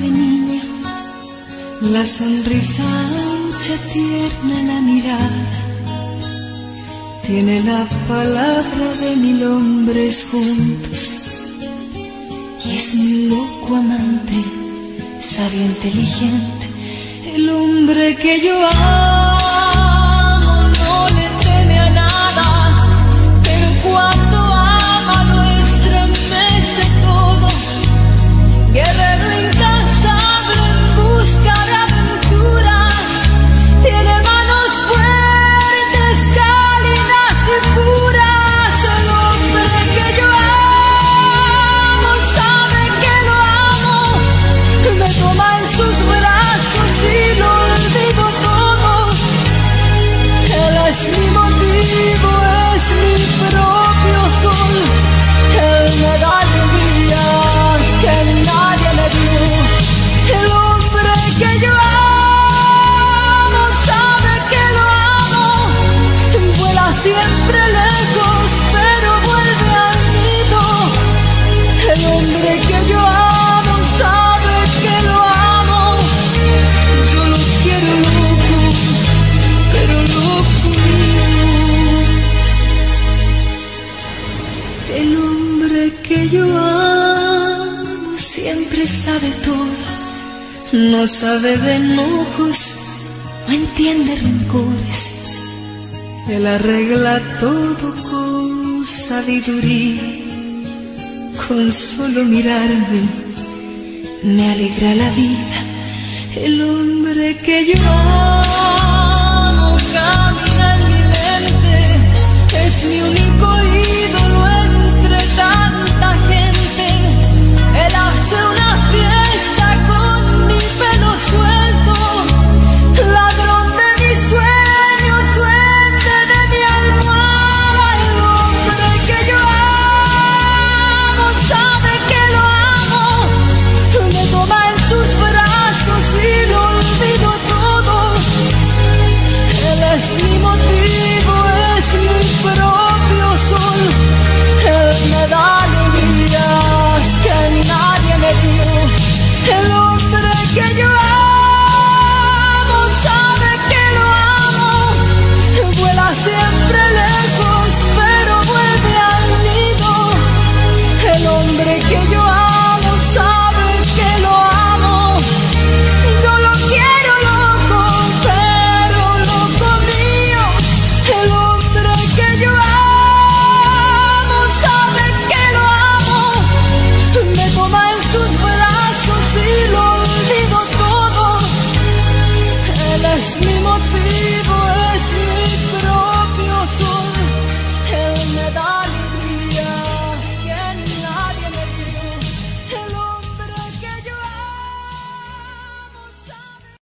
niño, la sonrisa ancha, tierna la mirada. Tiene la palabra de mil hombres juntos. Y es mi loco amante, sabio, inteligente, el hombre que yo amo El hombre que yo amo siempre sabe todo, no sabe de enojos, no entiende rencores. Él arregla todo con sabiduría, con solo mirarme me alegra la vida. El hombre que yo amo